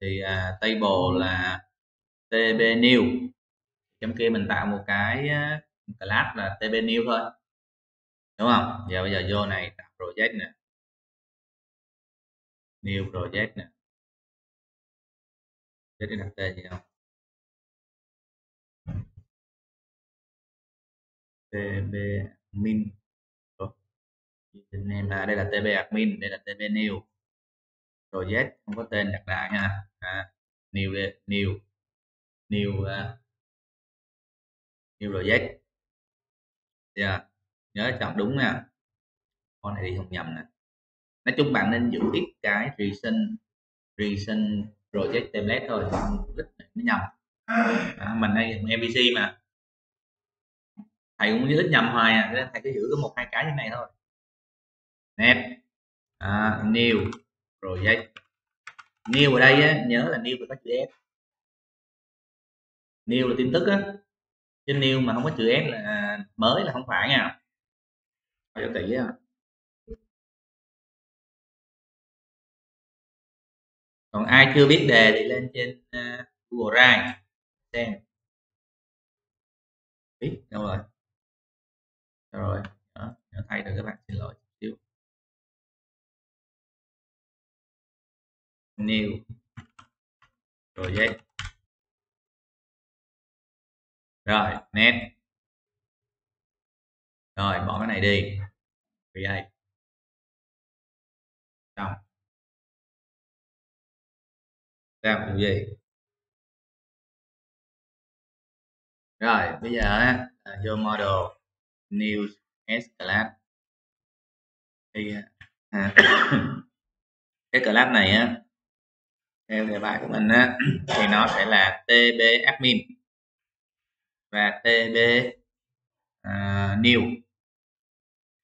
thì à, table là tb new. Trong kia mình tạo một cái class là tb new thôi. Đúng không? Giờ bây giờ vô này tạo project nè. New project nè. Để đặt tên gì không? Tb admin. Name à đây là tb admin đây là tb new project không có tên đặt lại nha, à, new new new uh, new project. Yeah. nhớ chọn đúng nha. Con này đi không nhầm nè. Nói chung bạn nên giữ ít cái recent recent project template thôi lít nó nhầm. À, mình đây dùng MVC mà. Thầy cũng ít nhầm hoài à nên thầy cứ giữ có một hai cái như này thôi. Net à, new project new ở đây á, nhớ là new phải có chữ s. New là tin tức á. Chứ new mà không có chữ s là mới là không phải nha. Phải cho kỹ á. Còn ai chưa biết đề thì lên trên uh, Google Drive. Xem. Biết đâu rồi? Đâu rồi? Đó thay rồi các bạn xin lỗi. New. Project rồi net rồi, bỏ cái này đi. Create xong. Làm gì? Rồi, bây giờ là vô model. New s class. Thì à, cái class này á theo đề bài của mình á thì nó sẽ là tb admin. Và tb uh, à, new.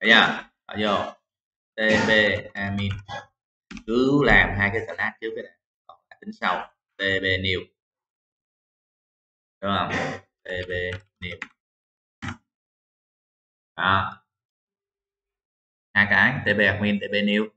Thấy chưa? Ở vô. Tb admin. Cứ làm hai cái class trước cái này còn tính sau. Tb new. Đúng không? Tb new. Đó. Hai cái tb admin tb new.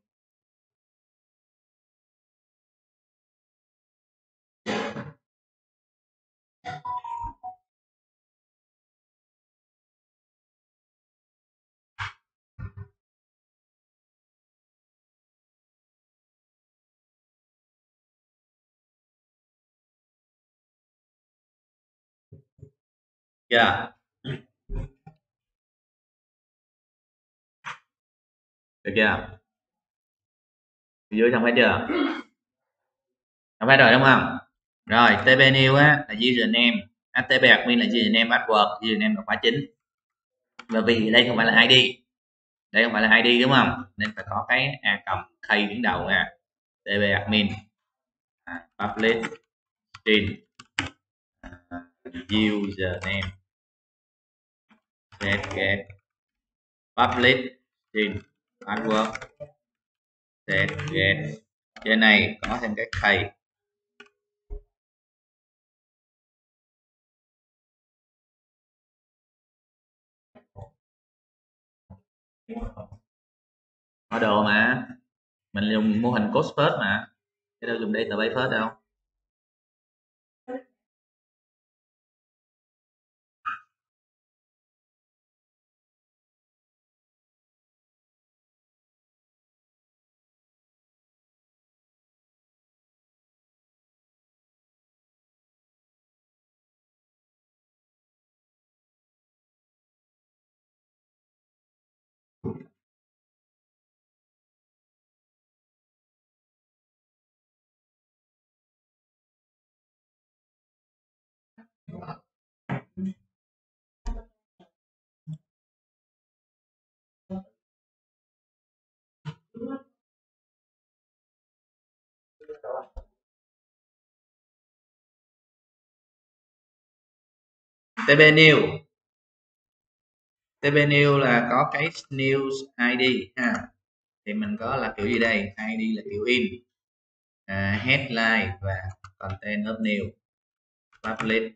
Yeah. được chưa? Dưới xong hết chưa? Xong hết rồi đúng không? Rồi tb new á là username. Tb admin là username password username là khóa chính. Và vì đây không phải là id đây không phải là id đúng không? Nên phải có cái a cộng khay đứng đầu nha. Tb admin. À, public string à, username. Set get public string password. Set get trên này có thêm cái thầy đồ mà. Mình dùng mô hình code first mà. Chứ đâu dùng database first đâu? TB new TB new là có cái news ID ha. Thì mình có là kiểu gì đây? ID là kiểu in. À, headline và content of new public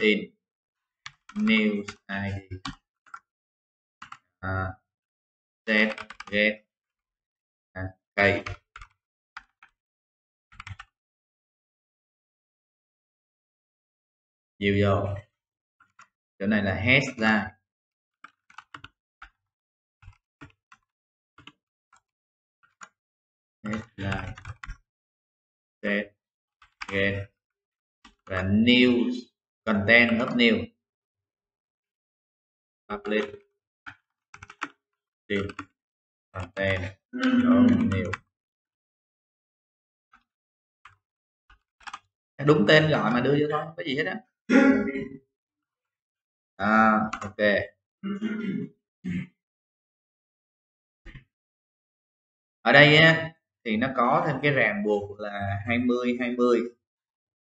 in news ID à, set get à, cây nhiều vô chỗ này là headline ra. Set, get, và news, content up new public. Tìm content up new đúng tên gọi mà đưa vô thôi, có gì hết á à, ok. Ở đây á, thì nó có thêm cái ràng buộc là 20 20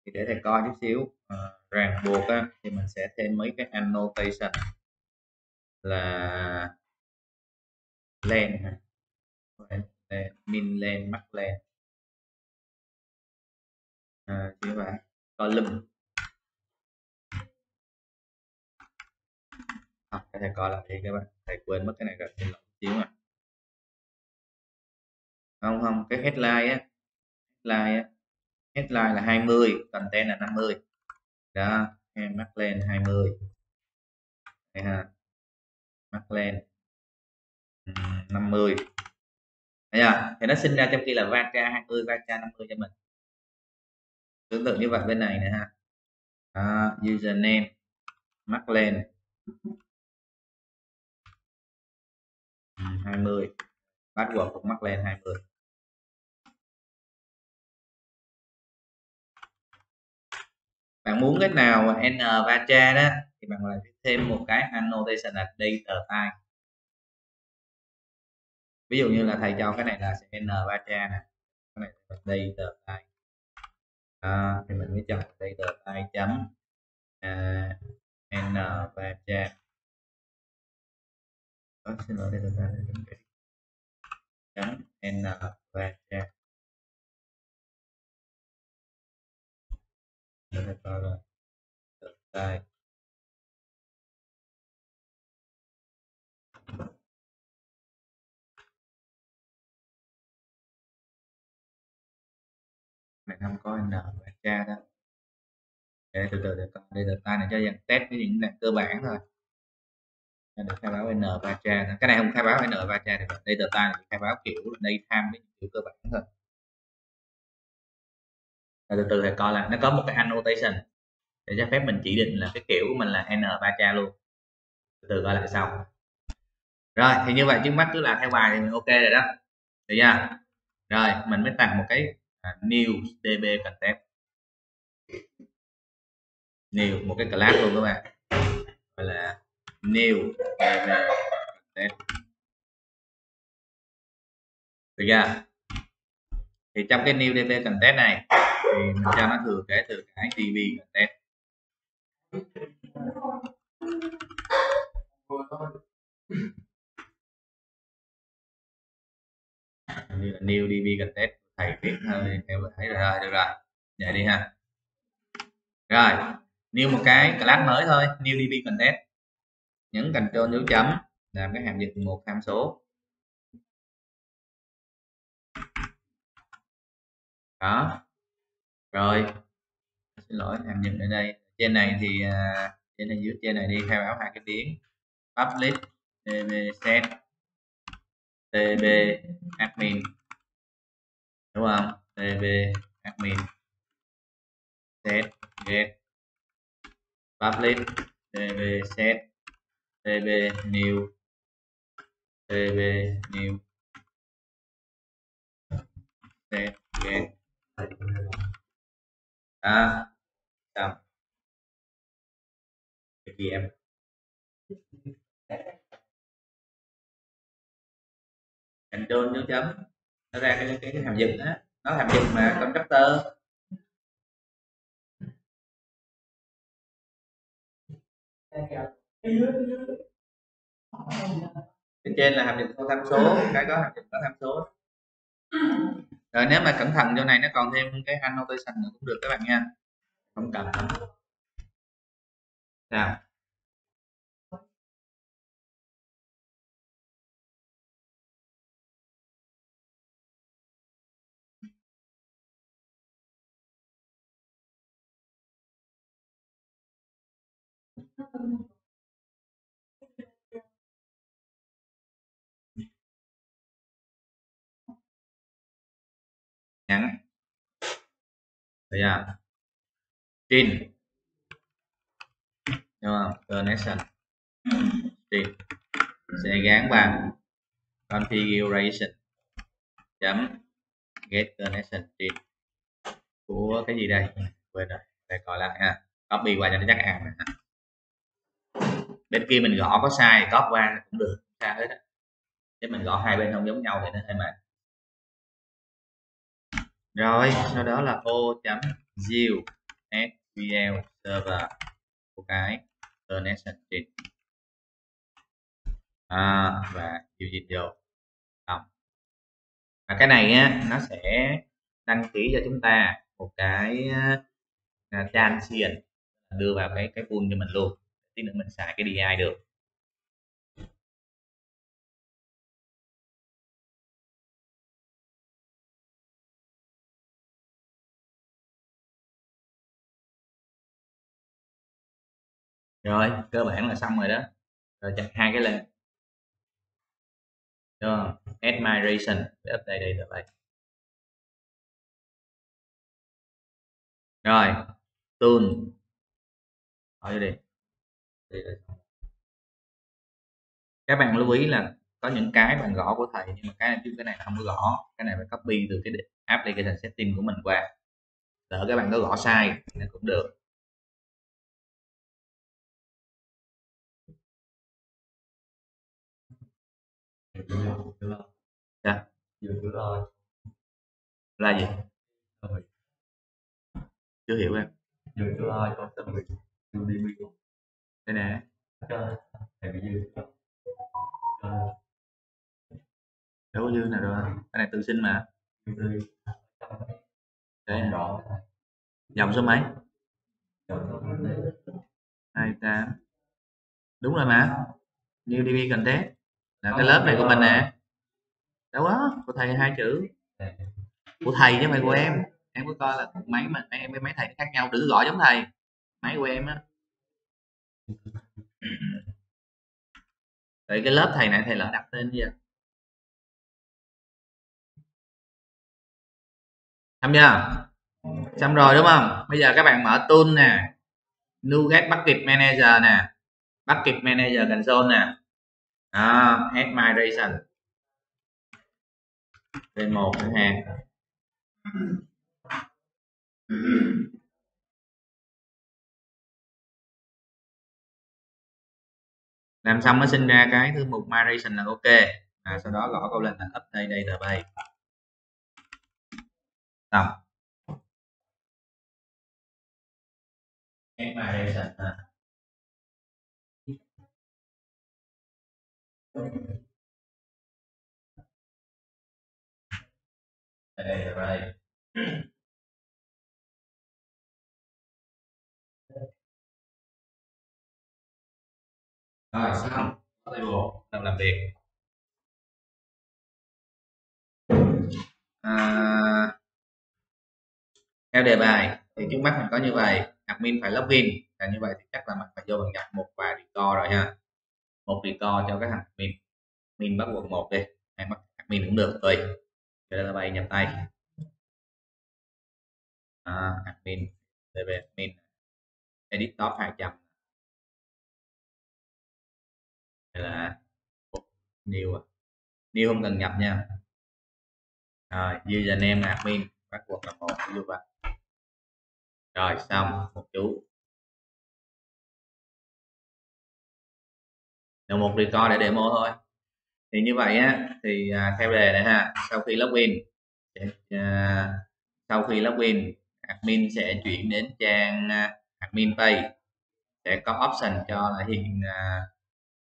thì để thầy coi chút xíu. À, ràng buộc á, thì mình sẽ thêm mấy cái annotation. Là len min len mắc len. À, như vậy column. À, cái thầy coi lại đi các bạn. Thầy quên mất cái này rồi xin lỗi xíu à không không cái headline á headline á headline là 20 content là 50 đó em mắc lên 20 đây ha mắc lên. 50 Thấy chưa? thì nó sinh ra trong khi là vaca 20 vaca 50 cho mình. Tương tự như vậy bên này nè ha. À, username mắc lên. 20 password cũng mắc lên 20 bạn muốn cái nào n va cha đó thì bạn lại thêm một cái annotation là data type. Ví dụ như là thầy cho cái này là sẽ n va cha nè cái này là data type. À, thì mình mới chọn data type chấm à, n va cha Đó, xin lỗi data type chấm n va cha để coi là type mình không có n và cha đó để từ từ để con đây là tay này cho dạng test với những là cơ bản thôi được khai báo n và cha cái này không khai báo n và cha thì đây tờ là khai báo kiểu đây tham với kiểu cơ bản thôi. Từ từ thầy coi là nó có một cái annotation để cho phép mình chỉ định là cái kiểu của mình là n ba cha luôn. Từ từ coi lại sau. Rồi thì như vậy trước mắt cứ làm theo bài thì mình ok rồi đó. Được chưa? Rồi mình mới tặng một cái à, new db content new một cái class luôn các bạn. Gọi là new content được chưa? Thì trong cái new db content này, thì mình cho nó thừa kế từ cái db content. Như là new db content thầy viết hơi theo thấy rồi, được rồi. Vậy đi ha. Rồi new một cái class mới thôi new db content nhấn Ctrl dấu chấm, làm cái hàm dịch một tham số. Đó. Rồi. Xin lỗi, hàm dịch ở đây. Trên này thì à, trên này, dưới trên này đi, khai báo hai cái tiếng. Public tb set tb admin. Đúng không? Tb admin. Set get public tb set tb new. Tb new. Set get à xong cái gì em? Control dấu chấm. Nó ra cái cái, cái hàm dựng á. Nó hàm dựng mà constructor bên trên là hàm định có tham số, cái có hàm định có tham số. Rồi, nếu mà cẩn thận chỗ này nó còn thêm cái annotation nữa cũng được các bạn nha. Không cần. Nào. Ngắn được chưa à? tin. Đúng không? Connection tin. Sẽ gắn bằng. Configuration. Chấm. Get connection tin. Của cái gì đây? Quên rồi. Đây coi lại ha. Copy qua cho nó chắc ăn bên kia mình gõ có sai, copy qua cũng được. Sao hết chứ mình gõ hai bên không giống nhau thì nó hơi mệt rồi sau đó là o chấm zil sql server. Của cái connection trên à, và individual đồng và cái này á, nó sẽ đăng ký cho chúng ta một cái uh, transient đưa vào cái cái pool cho mình luôn. Tí nữa mình xài cái DI được. Rồi, cơ bản là xong rồi đó. Rồi chặt hai cái lên. Rồi admiration để update đây là vậy rồi tool hỏi đi. Các bạn lưu ý là có những cái bạn gõ của thầy, nhưng mà cái này cái này không có gõ. Cái này phải copy từ cái application setting của mình qua. Đỡ các bạn có gõ sai nó cũng được. Dạ là gì? Chưa hiểu em. Đây nè. Đâu có dư nào rồi cái này tự sinh mà. Đây dòng số mấy? Hai tám. Đúng rồi mà. New db content là cái lớp này của mình nè. Đâu đó của thầy hai chữ. Của thầy chứ phải của em. Em có coi là máy mà em với máy thầy khác nhau đừng gọi giống thầy. Máy của em á. Vậy cái lớp thầy này thầy lỡ đặt tên chưa xong chưa xong rồi đúng không? Bây giờ các bạn mở tool nè. Nuget Bucket Manager nè. Bucket Manager Console nè à, Admiration đây một chẳng hạn làm xong nó sinh ra cái thư mục migration là ok. À, sau đó gõ câu lệnh là update database xong. Migration à. đây. Rồi xong table làm làm việc. À, theo đề bài thì trước mắt mình có như vậy. Admin phải login. Là như vậy thì chắc là mình phải vô bằng nhập một vài record rồi ha một record cho các thằng admin admin bắt quận một đi hay bắt admin cũng được tùy. Đây là bài nhập tay. À, admin db admin edit top 200 đây là new new không cần nhập nha. Rồi username admin admin buộc là một như vậy. Rồi xong một chú. Là một record để demo thôi. Thì như vậy á thì à, theo đề này ha sau khi login à, sau khi login admin sẽ chuyển đến trang à, admin page. Sẽ có option cho là hiện à,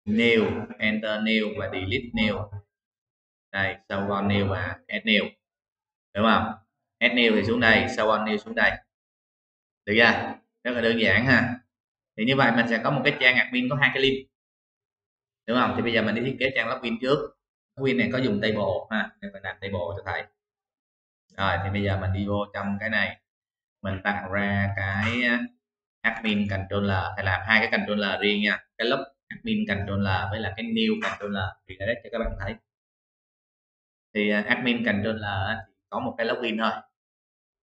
new enter new và delete new. Đây sau on new và add new. Đúng không? Add new thì xuống đây sau on new xuống đây. Được chưa? Rất là đơn giản ha. Thì như vậy mình sẽ có một cái trang admin có hai cái link đúng không? Thì bây giờ mình đi thiết kế trang login trước. Login này có dùng table ha nên mình làm table cho thầy rồi thì bây giờ mình đi vô trong cái này. Mình tạo ra cái ờ, admin controller. Thầy làm hai cái controller riêng nha. Cái lớp admin controller với là cái new controller. Thì để cho các bạn thấy. Thì ờ, admin controller có một cái login thôi.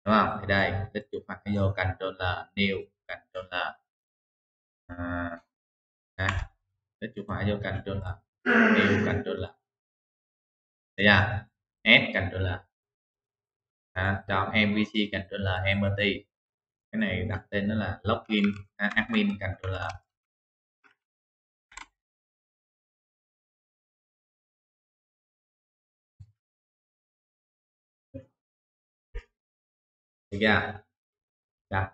Đúng không? Thì đây tích chụp mặt vô controller new controller. À, à, tích chuột hoặc vô control là new control là thấy chưa s control là à, chọn MVC controller MRT cái này đặt tên nó là login à, admin controller được chưa Đó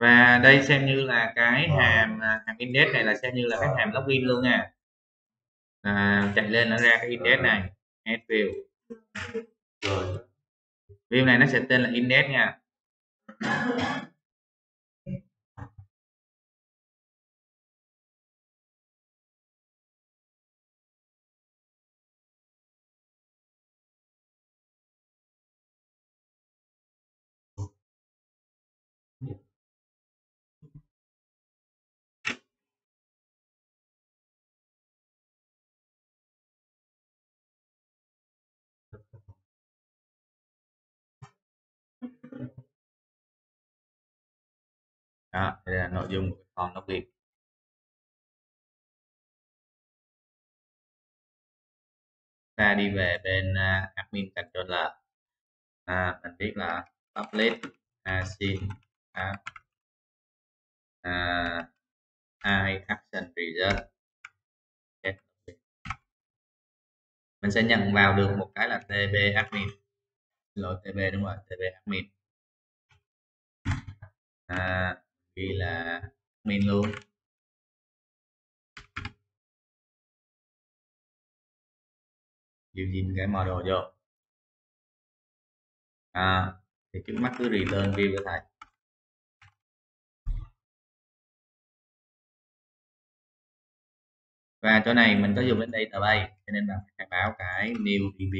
và đây xem như là cái hàm à, hàm index này là xem như là cái hàm login luôn nha. À, chạy lên nó ra cái index này add view. Rồi view này nó sẽ tên là index nha. Đó đây là nội dung của form nó việc ta đi về bên uh, admin controller à, mình biết là public asin i action result mình sẽ nhận vào được một cái là tb admin. Lỗi tb đúng rồi tb admin. À, ghi là admin luôn. Using cái model vô? À, thì trước mắt cứ return view cho thầy. Và chỗ này mình có dùng đến database cho nên bạn phải khai báo cái new db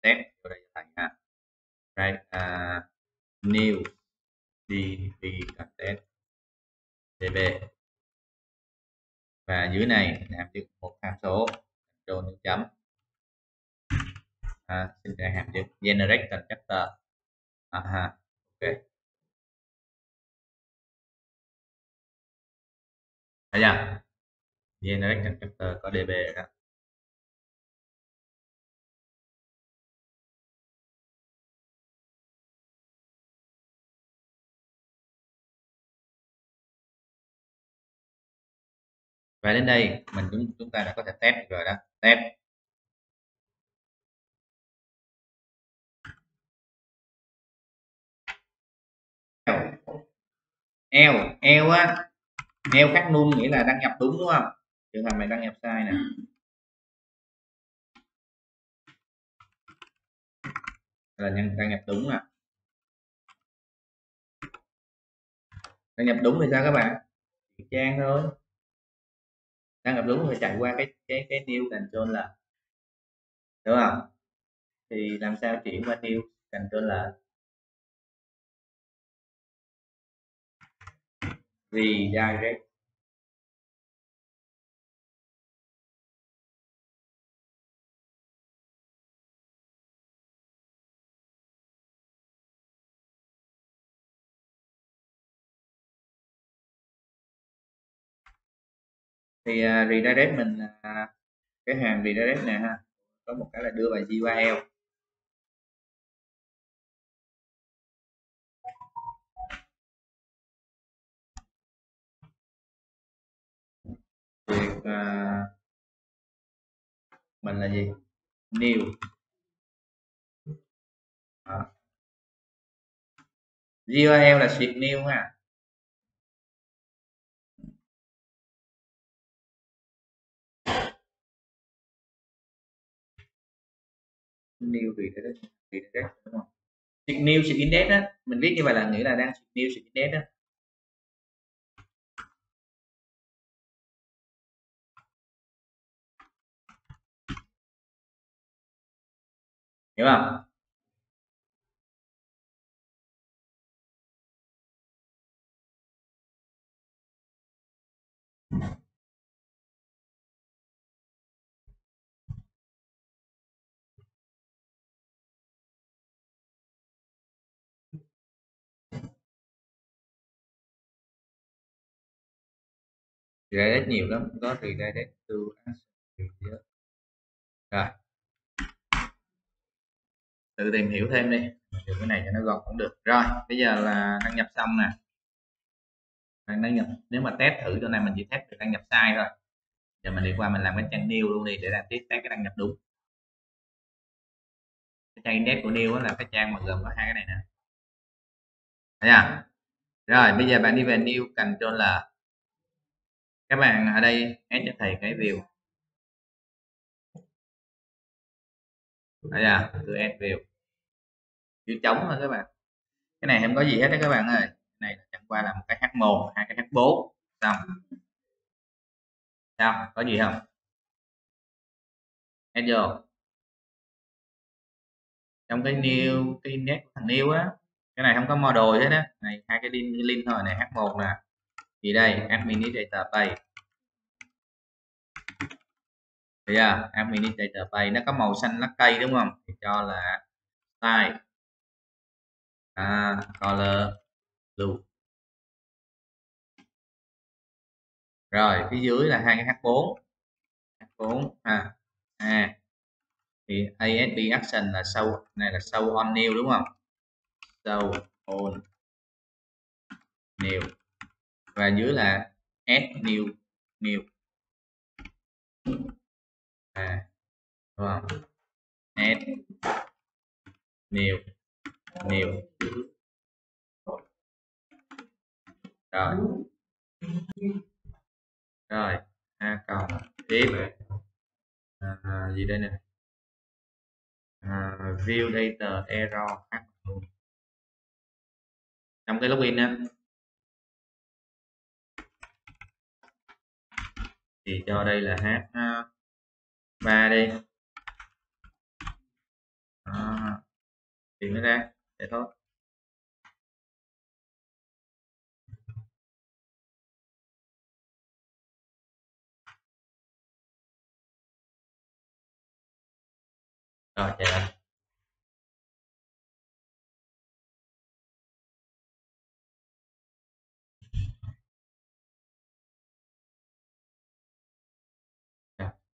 test cho đây cho thầy ha. Right uh, new db test db và dưới này hàm chữ một hàm số control nước chấm. À, xin ra hàm chữ generate constructor à, ha. ok. Thấy chưa? Generate constructor có db đó. Và đến đây mình chúng chúng ta đã có thể test rồi đó. Test. Eo eo á. Eo khác nun nghĩa là đăng nhập đúng đúng không? Trường hợp này đăng nhập sai nè. Là nhân, đăng nhập đúng à đăng nhập đúng thì sao các bạn? Trang thôi đang gặp đúng rồi chạy qua cái cái cái new control là đúng không? Thì làm sao chuyển qua new control là redirect thì uh, redirect mình uh, cái hàm redirect này ha. Có một cái là đưa vào URL việc uh, mình là gì? New. À. URL là sheet new ha. new redirect, redirect đúng không Chuyện new chuyện index á mình viết như vậy là nghĩa là đang chuyện new chuyện index á hiểu không Thank you. Redirect nhiều lắm. Có redirect to action rồi. Tự tìm hiểu thêm đi. Từ cái này cho nó gọn cũng được. Rồi, bây giờ là đăng nhập xong nè. Đăng nhập. Nếu mà test thử chỗ này mình chỉ test được đăng nhập sai thôi. Giờ mình đi qua mình làm cái trang new luôn đi, để làm tiếp test cái đăng nhập đúng. Cái trang index của new là cái trang mà gồm có hai cái này nè. Thấy chưa rồi, bây giờ bạn đi về new control là các bạn ở đây add cho thầy cái view. Đây là từ add view. Chữ trống thôi các bạn. Cái này không có gì hết đó các bạn ơi. Cái này chẳng qua là một cái h1 hai cái h4 xong. Sao? Có gì không? Add vô. Trong cái new, cái index của thằng new á, cái này không có model hết á. Này, hai cái link thôi, này h1 nè thì đây administrator page. Bây giờ administrator page. Nó có màu xanh lá cây đúng không? Thì cho là style. À, color blue. Rồi phía dưới là hai cái h4 h4 à, à thì ASP action là show này là show on new đúng không? Show on new và dưới là add new new. À đúng không? Add new new. Rồi. Rồi a cộng tiếp à, à, gì đây nè? À, view data error. Trong cái login á thì cho đây là h 3 à, đi đó. tìm nó ra, để thôi rồi chạy lại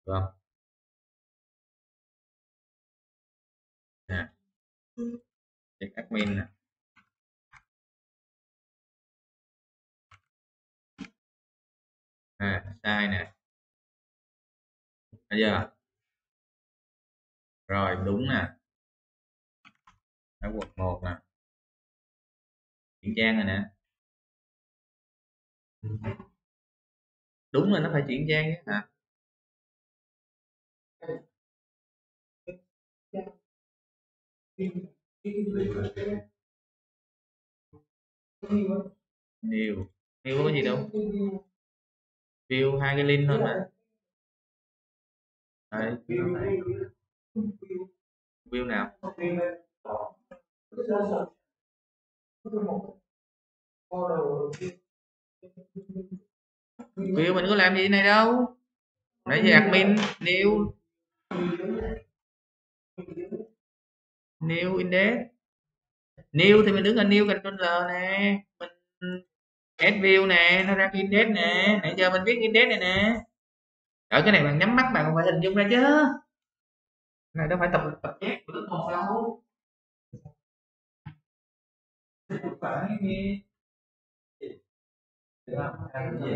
đúng không nè check admin nè. À sai nè. Bây giờ rồi, đúng nè. Đã quật 1 nè. Chuyển trang rồi nè. Đúng là nó phải chuyển trang chứ hả? Nhiều nhiều có gì đâu. View hai cái link thôi mà. Đây view nào? View mình có làm gì này đâu? Nãy giờ admin new new index new thì mình đứng ở new controller nè. Mình add view nè, nó ra index nè. Nãy giờ mình viết index này nè. Ở cái này bạn nhắm mắt bạn còn phải hình dung ra chứ. Này đâu phải tập tập chép của lớp một đâu. phải nghe làm gì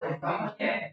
không có chép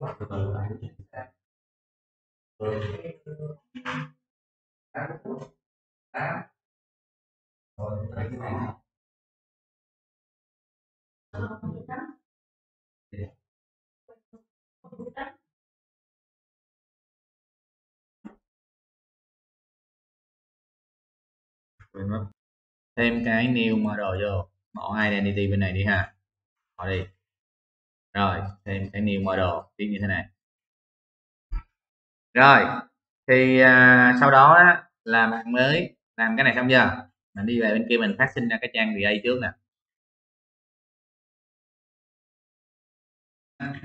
ở đây quên mất thêm cái new model vô. Bỏ identity bên này đi ha. Bỏ đi rồi thêm cái new model viết như thế này. Rồi thì à, sau đó á, là bạn mới làm cái này xong chưa? Mình đi về bên kia mình phát sinh ra cái trang VA trước nè.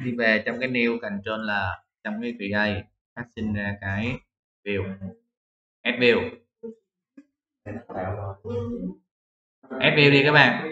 Đi về trong cái new control là trong cái VA phát sinh ra cái view add view. Add view đi các bạn.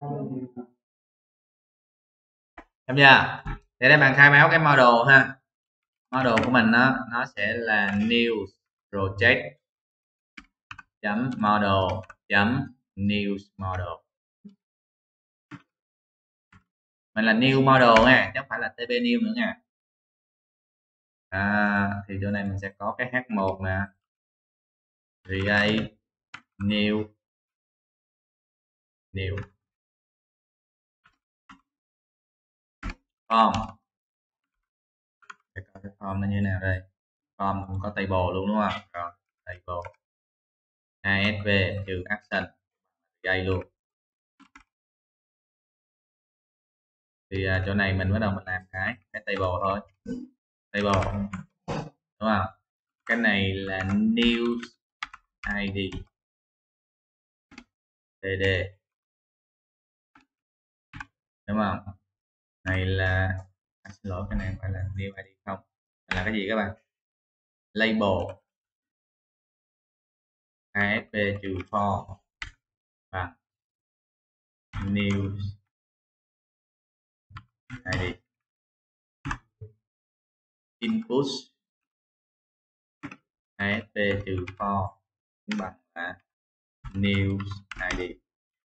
em chưa? Để đây bạn khai báo cái model ha. Model của mình nó nó sẽ là new project chấm model chấm new model mình là new model nha chứ không phải là tb new nữa nha. À, thì chỗ này mình sẽ có cái h1 nè. Create new. New. form để coi cái form nó như thế nào đây. Form cũng có table luôn đúng không rồi table. Asv trừ action. Gây luôn. Thì à, chỗ này mình bắt đầu mình làm cái cái table thôi. Table. Đúng không cái này là news id td đúng không này là à, xin lỗi cái này phải là new id không là cái gì các bạn? Label. Asp trừ for và news. Id input. Asp trừ for bằng là news id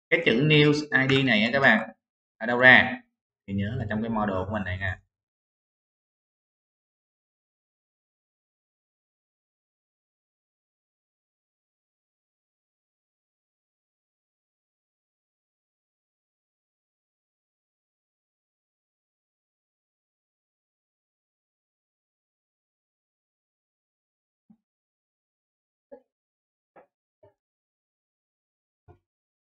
cái chữ news id này các bạn ở đâu ra? Thì nhớ là trong cái model của mình này nha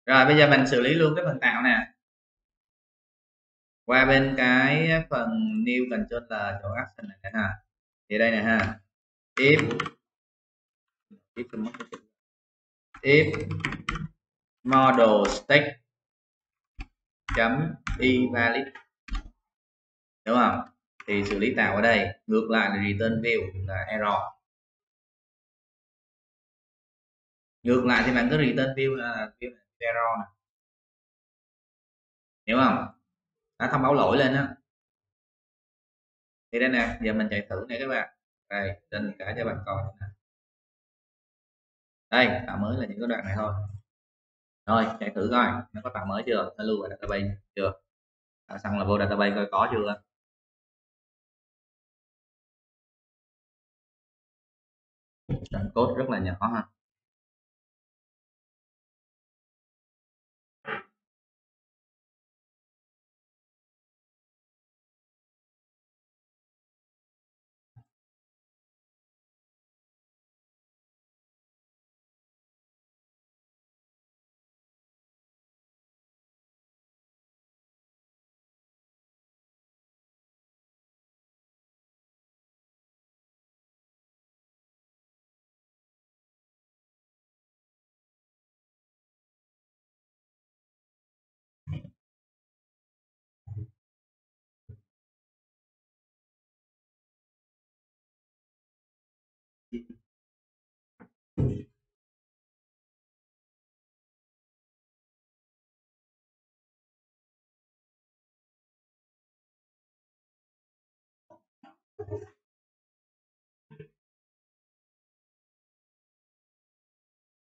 rồi, bây giờ mình xử lý luôn cái phần tạo nè qua bên cái phần new controller chỗ action này ha. Thì đây này ha. If. If if model state chấm invalid đúng không? Thì xử lý tạo ở đây. Ngược lại là return view là error. Ngược lại thì bạn cứ return view là view error này. hiểu không? Đã thông báo lỗi lên á. Thì đây nè, giờ mình chạy thử nè các bạn. Đây lên cả cho bạn coi đây, tạo mới là những cái đoạn này thôi. Rồi, chạy thử coi, nó có tạo mới chưa? Nó lưu vào database chưa. Tạo xong là vô database coi có chưa? Đoạn code rất là nhỏ ha.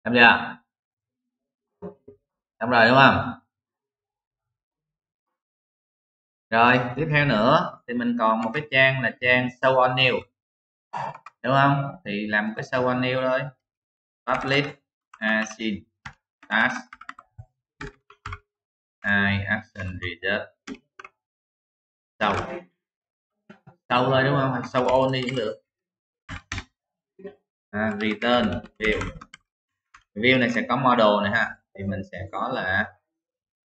Em chưa? Xong rồi đúng không? Rồi, tiếp theo nữa thì mình còn một cái trang là trang show on new. Đúng không? Thì làm cái show on new thôi. Public async task i action result show sâu thôi đúng không? Sâu on đi cũng được. À, return view. View này sẽ có model này ha. Thì mình sẽ có là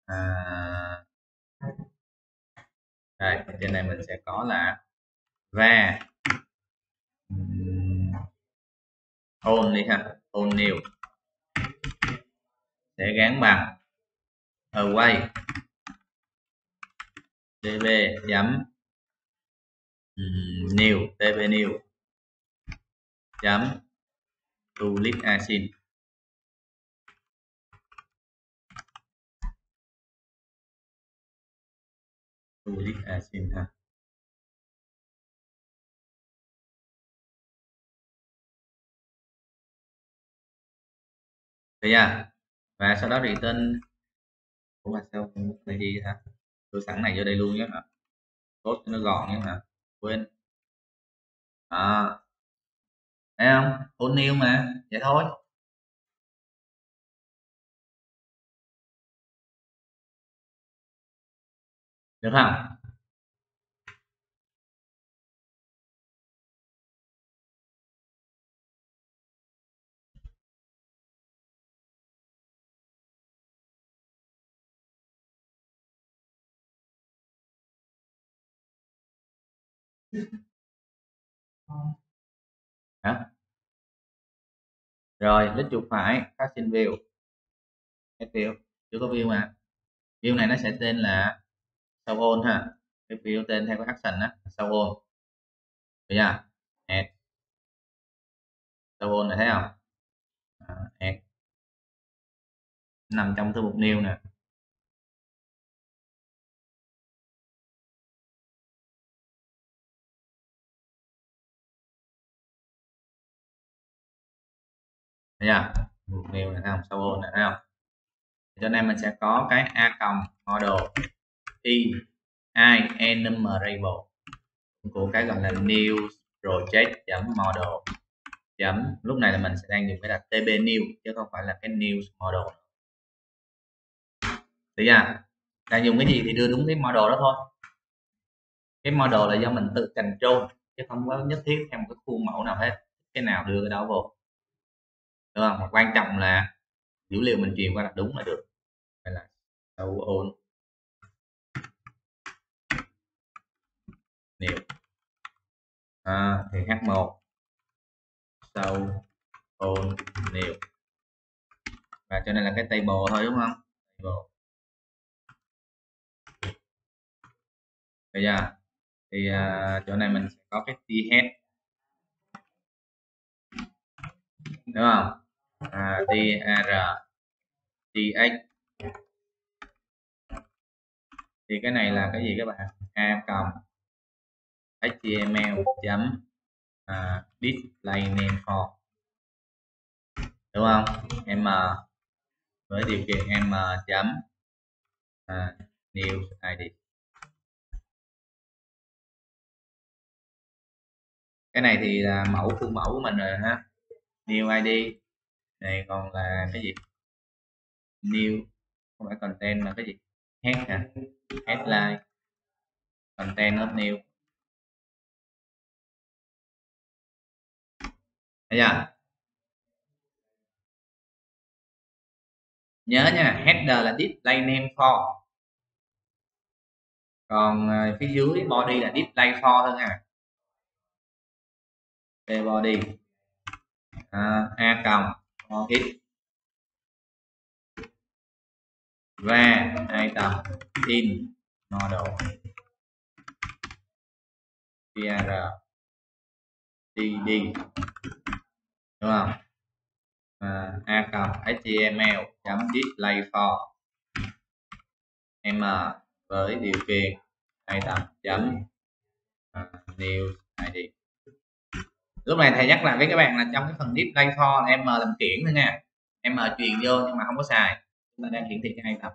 à, đây trên này mình sẽ có là và on đi ha on new. Sẽ gắn bằng away. Db chấm new tp new chấm. Tulip acid. Tulip acid ha. Thế nha. Và sau đó thì tên của mặt sao này đi ha tôi sẵn này vô đây luôn nhé hả? Tốt cho nó gọn nhé hả? Quên. À thấy không? Full new mà. Vậy thôi. Được không? Đó rồi lít chuột phải phát sinh view. Cái view chưa có view mà. View này nó sẽ tên là sau ôn ha. Cái view tên theo cái action á sau ôn. Bây giờ add. Sau ôn này thấy không? À, add. Nằm trong thư mục new nè. Nha chưa? Mục new này không sau này không? Cho nên mình sẽ có cái a cộng model i i enumerable của cái gọi là new project chấm model chấm. Lúc này là mình sẽ đang dùng cái là tb new, chứ không phải là cái new model. Được à đang dùng cái gì thì đưa đúng cái model đó thôi. Cái model là do mình tự control, chứ không có nhất thiết theo một cái khuôn mẫu nào hết. Cái nào đưa cái đó vô đúng không? Quan trọng là dữ liệu mình truyền qua là đúng là được. Hay là sau ôn. Nhiều à, thì h1 sau ôn nhiều và cho nên là cái table thôi đúng không? Table. Bây giờ thì uh, chỗ này mình sẽ có cái t head. Đúng không? Dr dx thì cái này là cái gì các bạn? A cộng html chấm à, display name for. Đúng không? M với điều kiện m chấm à, new id cái này thì là mẫu khuôn mẫu của mình rồi ha. New id này còn là cái gì? New. Không phải content mà cái gì? Head hả? Headline. Content of new. Thấy chưa? Nhớ nha header là display name for còn ờ, phía dưới body là display for thôi ha p body. À, a cộng x và item in model pr td đúng không? À, a cộng html chấm display for. M với điều kiện item chấm. À, uh, new id lúc này thầy nhắc lại với các bạn là trong cái phần display for em làm kiển thôi nha. Em truyền vô nhưng mà không có xài. Chúng ta đang hiển thị cái item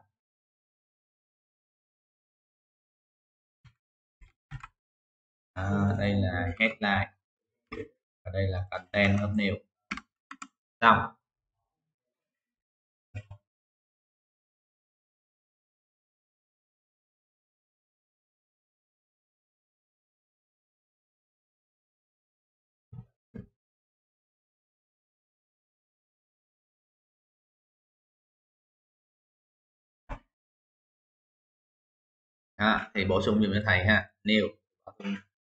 à, đây là headline và đây là content new xong à, thì bổ sung dùm cho thầy ha. New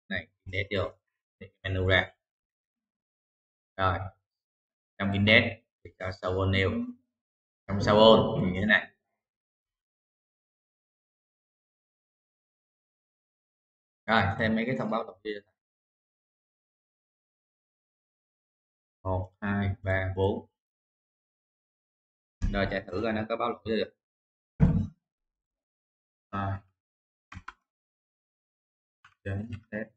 này index vô. Menu ra. Rồi. Trong index thì cho sâu new trong sâu thì như thế này. Rồi thêm mấy cái thông báo đầu tiên một hai ba bốn. Rồi chạy thử coi nó có báo lỗi chưa được. Rồi chấm test